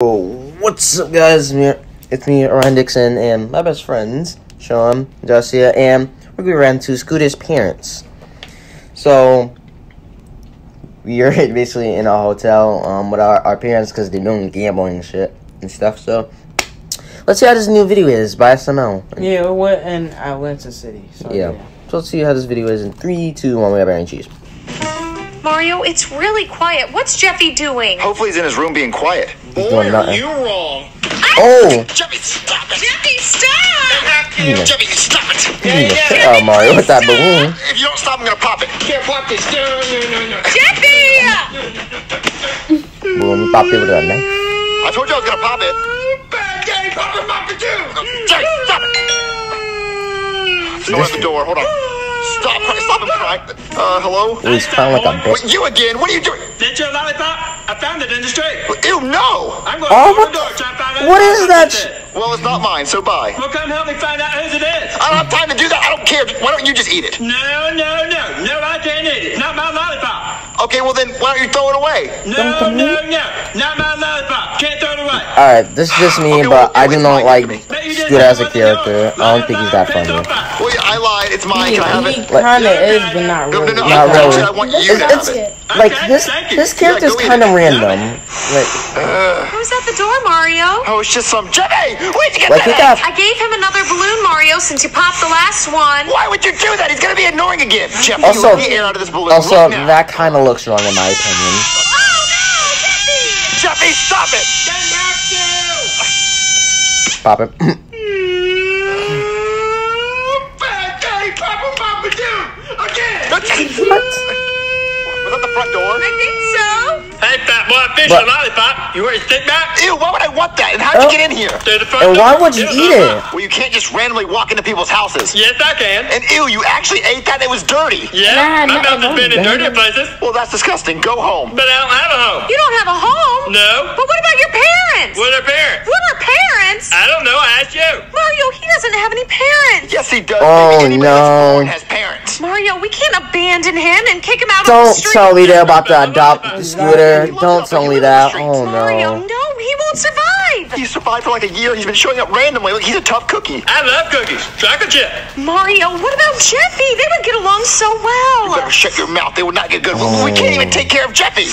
What's up, guys? It's me, Ryan Dixon, and my best friends, Sean, Dacia, and we're going to run to Scooter's parents. So, we're basically in a hotel um, with our, our parents because they're doing gambling and shit and stuff. So, let's see how this new video is by SML. Yeah, we went in Atlantic City. So Yeah. yeah. So, let's see how this video is in 3, 2, 1. We have Aaron Cheese. Mario, it's really quiet. What's Jeffy doing? Hopefully he's in his room being quiet. He's doing nothing. You wrong. Oh! Jeffy, stop it! Jeffy, stop! Jeffy, stop it! You need to shut up, Mario, with that balloon. If you don't stop, I'm gonna pop it. Can't pop this. No, no, no, no. Jeffy! Boom, pop it with a knife. I told you I was gonna pop it. Bad game. Pop it, pop it too. Jeffy, stop it! No at the door. Hold on. Stop! Stop him crying. Uh, hello? He's crying like a bitch. Wait, you again? What are you doing? That's your lollipop. I found it in the street. Ew, no! I'm going Oh, to what the door. the- Try to find out what who is owns that it. Well, it's not mine, so bye. Well, come help me find out whose it is. I don't have time to do that. I don't care. Why don't you just eat it? No, no, no. No, I can't eat it. Not my lollipop. Okay, well then, why don't you throw it away? No, no, no. Not my lollipop. Can't throw it away. Alright, this is just me, Okay, but well, I do not like Bet you didn't Scooter as a know what to do. character. I don't think he's that funny. Well, yeah, I lied. It's mine. He, Can I have it? kinda is, but not No, no, really. no. Not I, really. I want you to It's, have it. like Okay, his thank you. character's Yeah, kind of random. Like uh. Who's at the door, Mario? Oh, it's just some Jeffy! Where'd you get like that? got I gave him another balloon, Mario, since you popped the last one. Why would you do that? He's gonna be annoying again. Jeffy, Also- you let the air out of this balloon. also that kind of looks wrong in my opinion. Oh, no, Jeffy! Jeffy, stop it! Pop it. Bad game. Pop it, pop it too. Again. what? Was that the front door? I think so. Hey, fat boy, fish What? a lollipop. You want to stick back? Ew, why would I want that? And how'd Oh. you get in here? Through the front And door. why would you Yeah, eat uh-huh. it? Well, you can't just randomly walk into people's houses. Yes, I can. And ew, you actually ate that? It was dirty. Yeah, Nah, my nah, mouth has been in nah. dirty places, Well, that's disgusting. Go home. but I don't have a home. You don't have a home? No. But what about your parents? What are parents? What are parents? I don't know. I asked you. Mario, he doesn't have any parents. Yes, he does. Oh, Maybe anybody no. that's born has parents. Mario, we can't abandon him and kick him out Don't the street. tell Lita about the adopt Scooter. Don't tell me that. Oh Mario, no. no, he won't survive. He survived for like a year. He's been showing up randomly. Look, he's a tough cookie. I love cookies. Chocolate chip. Mario, what about Jeffy? They would get along so well. You better shut your mouth. They would not get good. We can't even take care of Jeffy.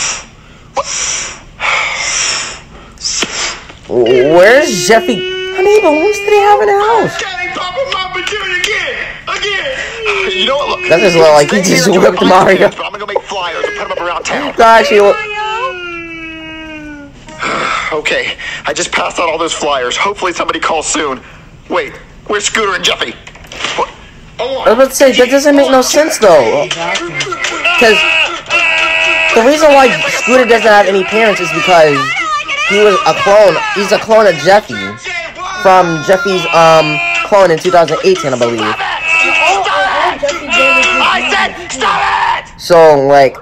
Where's Jeffy? How many balloons do they have in the house? You know what? Look. That just looked like he just whipped. Mario. I'm gonna go make flyers and put them up around town. Gosh, he look. Okay, I just passed out all those flyers. Hopefully somebody calls soon. Wait, where's Scooter and Jeffy? What? I was about to say that doesn't make no sense though. Because the reason why Scooter doesn't have any parents is because he was a clone. He's a clone of Jeffy from Jeffy's um clone in 2018, I believe. I said stop it! So like,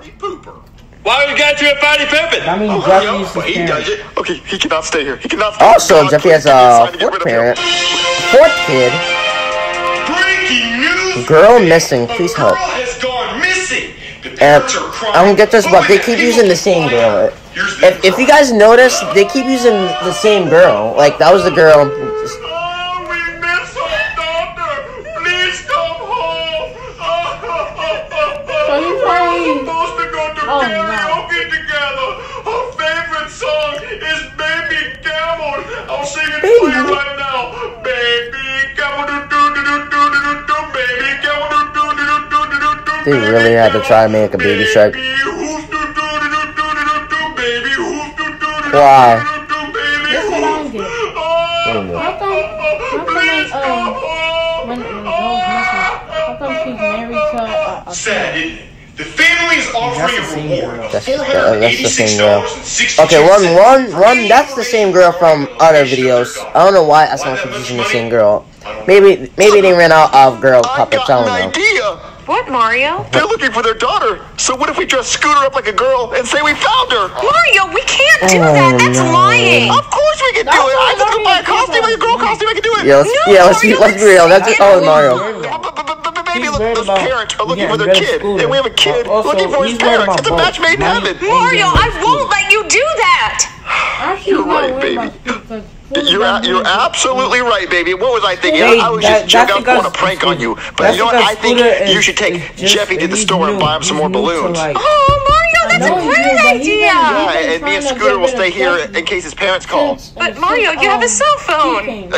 Why we got you a party pooping? I mean, Oh, Jeffy yeah, used but he his does it. Okay, he cannot stay here. He cannot stay also God, Jeffy has a sign to fourth rid of him. parent, fourth kid. Breaking news. Girl missing. Please help. Girl has gone missing. The And are. I don't get this, but they keep using the same girl. If, if you guys notice, they keep using the same girl. Like that was the girl. They really had to try to make a baby shark. Why? That's what I get. Oh, How come, how come um, how come she's married a, Sad. The family is offering a reward That's, that- that's the same girl. Okay, one, one, one. That's the same girl from other videos. I don't know why I sound keep using the same girl. Maybe, maybe they ran out of girl puppets. I don't know. Idea. What, Mario? They're looking for their daughter. So what if we dress Scooter up like a girl and say we found her? Mario, we can't do Oh, that. That's no. lying. Of course we can do it. I just go buy a costume, like a girl costume. I can do it. Yeah, let's, No, yeah, let's be, Mario, let's be real. That's just oh Mario. Maybe look, those about parents are looking for their kid, Scooter. and we have a kid Also, looking for his parents. about It's a match made in heaven. Mario, I won't let you do that. Actually, You're right, baby. about Scooter, 'cause Scooter You're, a- you're absolutely right, baby. What was I thinking? Hey, I was that- just joking. I was pulling a because- prank on you. But you know what? I think Scooter you should take just- Jeffy to the he's store and buy him some more balloons. like- Oh, Mario, that's a great new, idea. Yeah, and me trying and Scooter will stay here in case his parents call. But Mario, you have a cell phone.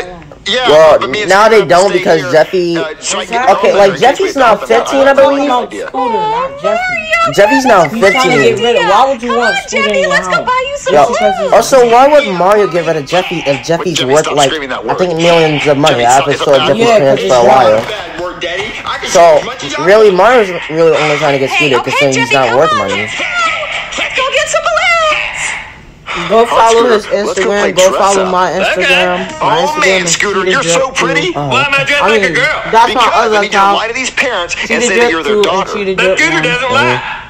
He came along. Yeah, Well, but me now they don't because here, Jeffy- uh, so I can Exactly. Okay, like, there in case Jeffy's we now talk about it. 15, I believe. that about idea. Scooter, not Jeffy. Jeffy's now He's trying to get 15. rid of. Why would you Come want on, Scooter in Jeffy, your let's go buy you some Yo, balloons. also, why would Mario get rid of Jeffy if Jeffy's Jeffy, worth like I think millions of money? I've stop- been it's told not- Jeffy's Yeah, parents for a while. Bad word, Daddy. I can So say as much as I really. Mario's really only trying to get Hey, Scooter because he's not worth money. let's go. Let's go get some balloons. Go follow Scooter, his let's go Instagram. Go follow up. my Instagram. My Oh Instagram man, Scooter, you're so Drip pretty. too. Uh, Why am I dressed I like a girl? that's my Because I other need you to lie to these parents and say that you're their daughter. Cheetah But Scooter doesn't lie.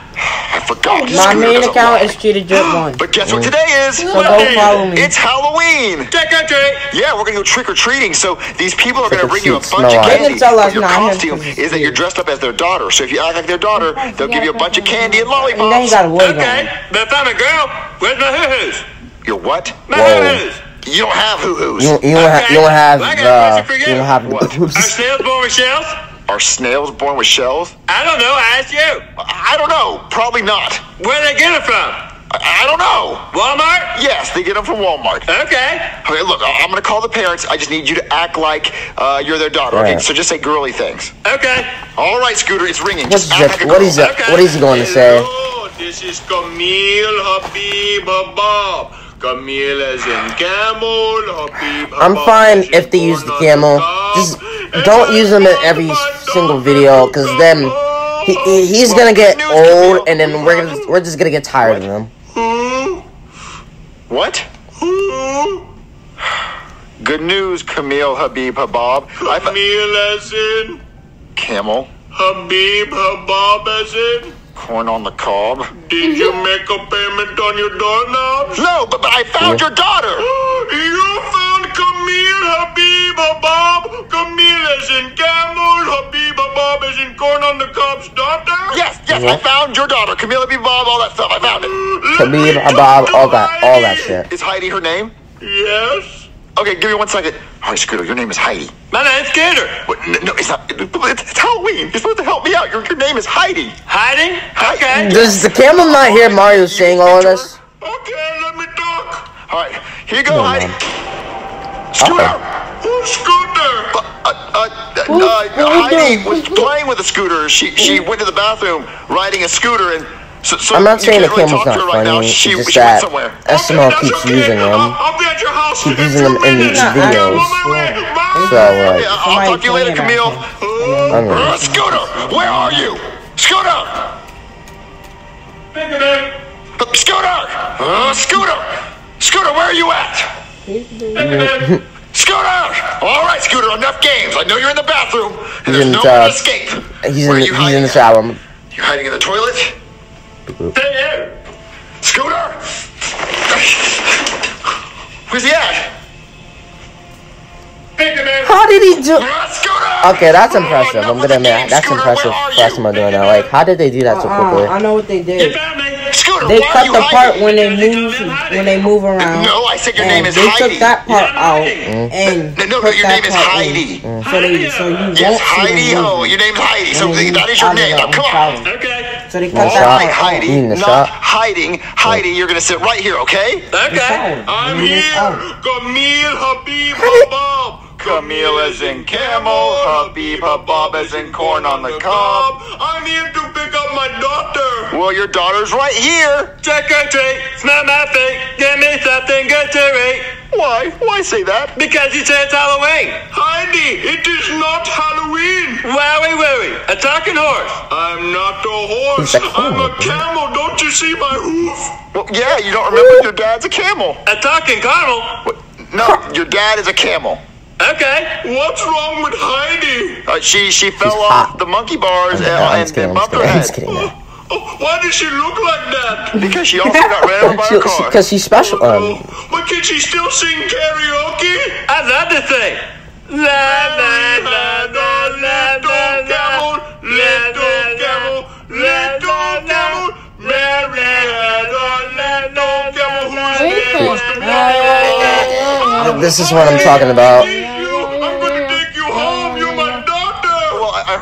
I forgot. My Scooter main account is Cheetah Drip one. But guess what today is? So go follow me. It's Halloween. Trick or treat. Yeah, we're gonna go trick or treating. So these people are gonna bring you a bunch of candy. can tell us your not him costume 'cause is that you're dressed up as their daughter. So if you act like their daughter, they'll give you a bunch of candy and And lollipops. got Okay, on. but if I'm a girl, where's my hoo-hoos? Your what? My hoo-hoos. You don't have hoo-hoos. You, you don't have you don't have Okay, I got a the uh, for you. you don't have What? the Are snails born with shells? Are snails born with shells? I don't know. I asked you. I don't know. Probably not. Where do they get it from? I I don't know. Walmart? Yes, they get them from Walmart. Okay. Okay, look, I- I'm gonna call the parents. I just need you to act like uh, you're their daughter. Okay, Right. so just say girly things. Okay. All right, Scooter, it's ringing. What's Just act Jeff- like a girl. is that? Okay. What is he going to say? Hello, this is Camille Habib Habab. Camille as in camel, Habib I'm fine if they use the camel. cob. Just don't I use them at every my single dog, video, 'cause then he, he- he's gonna get old, and then we're gonna we're just gonna get tired of him. Hmm? What? Hmm? Good news, Camille Habib Habab. Camille as in camel, Habib Habab as in corn on the cob. Did you make a payment on your doorknobs? No, but, but I found your daughter. You found Camille Habib Habab. Camille as in camel, Habib Habab corn on the cob's daughter? Yes, yes, I found your daughter, Camille Habib Bob, All that stuff, I found it. Let me Khabib, talk Habab, to all that, all that shit. Is Heidi her name? Yes. Okay, give me one second. All right, Scooter, your name is Heidi. My name's Gator. What? No, no, it's not. It's, it's Halloween. You're supposed to help me out. Your, your name is Heidi. Hiding? Okay. Does the camel not hear Mario saying all of this? Okay, let me talk. All right, here you go, Come on, Heidi. man. Scooter. Who's Scooter? Uh, uh, uh, uh, Heidi was playing with a scooter. She she went to the bathroom riding a scooter, and so, so I'm not saying the can't really camel's to not her right now. She, It's just she went that somewhere. SML That's keeps okay. using I'll, them. I'll be at your house Keep in using two them in these minutes. videos. I'm on my way. Bye. So Yeah, like, I'll talk to you later, Camille. I don't. Uh, Scooter, where are you? Scooter! Think of it. Uh, Scooter! Uh, Scooter! Scooter, where are you at? Think of it. Scooter! All right, Scooter, enough games. I know you're in the bathroom, and He's there's in no the- way to escape. he's Where in the, he's in the hiding? shower. You're hiding in the toilet? Hey, you. Scooter? Where's he at? Think of. How did he do? Uh, Scooter! Okay, that's impressive. enough I'm gonna the admit that's impressive Where are for someone doing that. Like, how did they do that so Uh, quickly? I know what they did. Found me. Scooter, They cut the part when they move told me I'm hiding. when they move around. No, I said your and name is they Heidi. took that part out Heidi. and No, no, put your name is part in. Heidi. Mm-hmm. So they so you uh, Yes, won't Heidi them Ho. moving. Your name's Heidi. So mm-hmm. that is your name. Now, come on. Okay. So they cut shot. that All part. Heidi. You mean the Not shot? hiding. Heidi, you're gonna sit right here, okay? Okay. I'm here. out. Camille Habib Habab. Camille as in camel, Habib Habab as in corn on the cob. I'm here to pick up my daughter. Well, your daughter's right here. Trick or treat, smell my feet, give me something good to eat. Why? Why say that? Because you say it's Halloween. Heidi, it is not Halloween. Wowie wowie, a talking horse. I'm not a horse. He's a I'm a camel. camel. Don't you see my hoof? Well, yeah, you don't remember your dad's a camel. A talking caramel. What? No, your dad is a camel. Okay. What's wrong with Heidi? Uh, she she fell She's off hot. the monkey bars I'm and, I'm and, kidding. and bumped her kidding. I'm just head. kidding. man. Oh, why does she look like that? Because she also got ran over by a car. Because she's special. Um, but can she still sing karaoke? I'd love to sing. La la la la la la la little camel, little camel, Mary had a little camel whose name was this is what I'm talking about.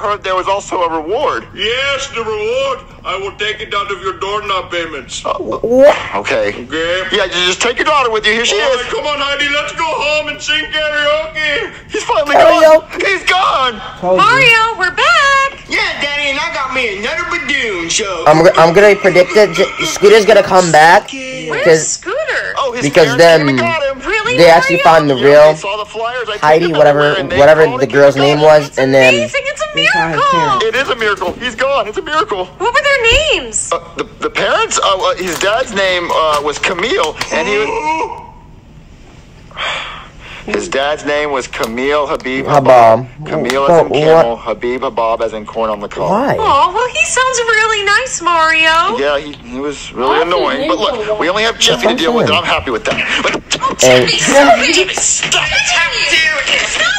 Heard there was also a reward. Yes, the reward. I will take it out of your doorknob payments. Uh, what? Okay. Okay. Yeah, just take your daughter with you. Here she All right, is. come on, Heidi. Let's go home and sing karaoke. He's finally Mario. gone. He's gone. Mario, we're back. Yeah, Daddy, and I got me another Badoon show. I'm g- I'm gonna predict it. Scooter's gonna come back Where's because Scooter? Oh, his Because parents came then him. Really? they actually found the real they saw the flyers. I Heidi, whatever everywhere, and they whatever the girl's name was, and then amazing. It's a They found his miracle. parents. It is a miracle. He's gone. It's a miracle. What were their names? Uh, the, the parents, uh, uh, his dad's name uh, was Camille, and he was. His dad's name was Camille Habib Habab. Camille But as in camel, what- Habib Habab as in corn on the cob. why? Oh, well, he sounds really nice, Mario. Yeah, he, he was really Why annoying. But look, long? we only have Jeffy to deal with, and. I'm happy with that. But And Stop it! Stop it! Stop,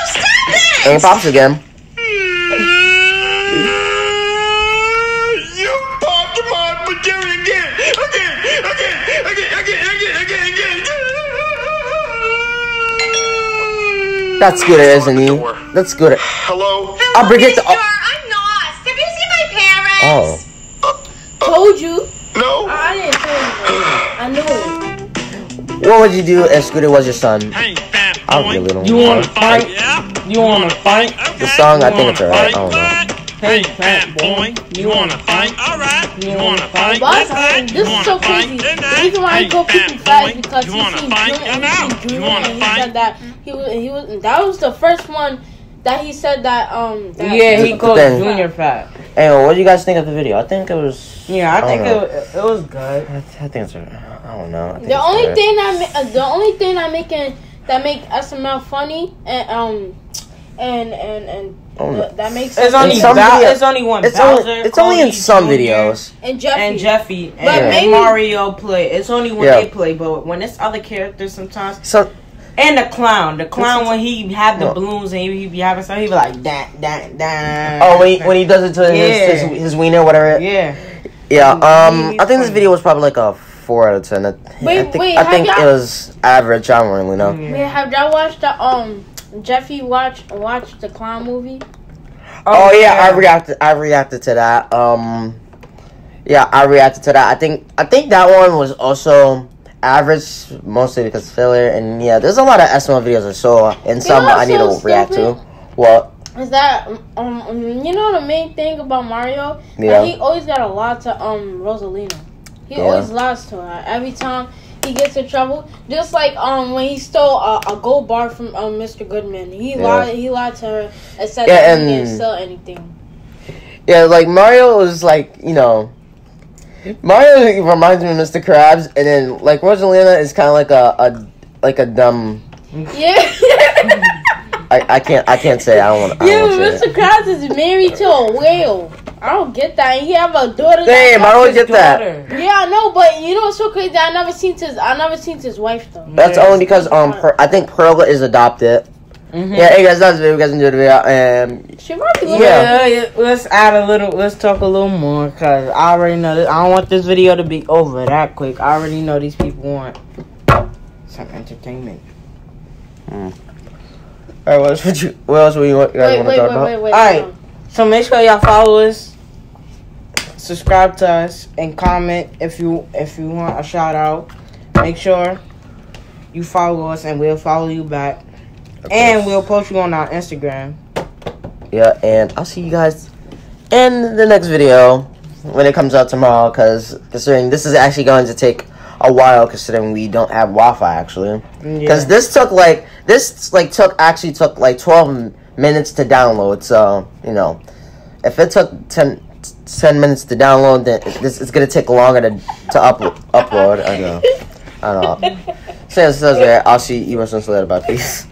stop it! and pops again. That's good, isn't he? That's good. hello. I'll predict the. Sure, I'm lost. Have you seen my parents? Oh, uh, uh, Told you. No. I didn't tell you. I knew it. what would you do if Scooter was your son? Hey, fat I boy. really don't You wanna fight? Yeah. You wanna fight? The song, I think it's alright. I don't know. Hey, fat boy. You wanna fight? All right. You wanna fight? But Tonight? this You is so wanna fight? crazy. The reason why I Hey, call fat people fat is because You he wanna seen fight? Junior, Come he out. seen You and he said that he was he was that was the first one that he said that um that Yeah, he called thing. Junior fat. Hey, what do you guys think of the video? I think it was. Yeah, I don't think know. it, it was good. I, I think it's. I don't know. I The only good. thing that ma- uh, the only thing that making that make SML funny and um and and and Oh, no. that makes sense. It's only In some Bow- video- it's only one. It's Bowser, only it's only in some Jr., videos. and Jeffy. And Jeffy and, But and maybe- Mario play. It's only when Yeah. they play, but when it's other characters sometimes. So And the clown, the clown when he had the No. balloons and he, he be having stuff, he be like that, that, that. oh when he, when he does it to Yeah. his, his his wiener whatever. yeah. Yeah. Um, I think this video was probably like a four out of ten. I, Wait, I think wait, I think it was average. I don't really know. Wait, have y'all watched the um Jeffy watch watch the clown movie? Oh, yeah, I reacted. I reacted to that. Um, yeah, I reacted to that. I think I think that one was also average, mostly because filler. And yeah, there's a lot of SML videos I saw, and some know I need what's to so react to. What? Is that um um, you know the main thing about Mario? Yeah. That he always got a lot to um Rosalina. He Yeah. always lies to her every time he gets in trouble. Just like um when he stole a, a gold bar from um Mr. Goodman, he Yeah. lied he lied to her and said Yeah, that he and- didn't sell anything. Yeah, like Mario was like you know. Mario reminds me of Mr. Krabs, and then like Rosalina is kind of like a, a like a dumb. Yeah. I, I can't I can't say I don't want. I Yeah, don't wanna say Mr. it. Krabs is married to a whale. I don't get that. And he have a daughter. that- Damn, I don't get that. Yeah, I know, but you know what's so crazy? I never seen his. I never seen his wife though. That's Yeah. only because um per, I think Perla is adopted. Mhm. Yeah, hey guys, that's the video. You guys enjoyed the video. Um, She might be. Yeah. Yeah, yeah, let's add a little. Let's talk a little more because I already know. This, I don't want this video to be over that quick. I already know these people want some entertainment. All right, what else would you? What else would you, want- you guys Wait, want wait, to wait, talk about? wait, wait. Alright. hold on. So make sure y'all follow us, subscribe to us, and comment if you if you want a shout out. Make sure you follow us, and we'll follow you back, and we'll post you on our Instagram. Yeah, and I'll see you guys in the next video when it comes out tomorrow. Because considering this is actually going to take a while, considering we don't have Wi-Fi actually. Because Yeah. this took like this like took actually took like twelve minutes to download. So you know, if it took 10, 10 minutes to download, then this it's gonna take longer to to up, upload. I know. I know. So, so, so, I'll see you guys later. Bye, peace.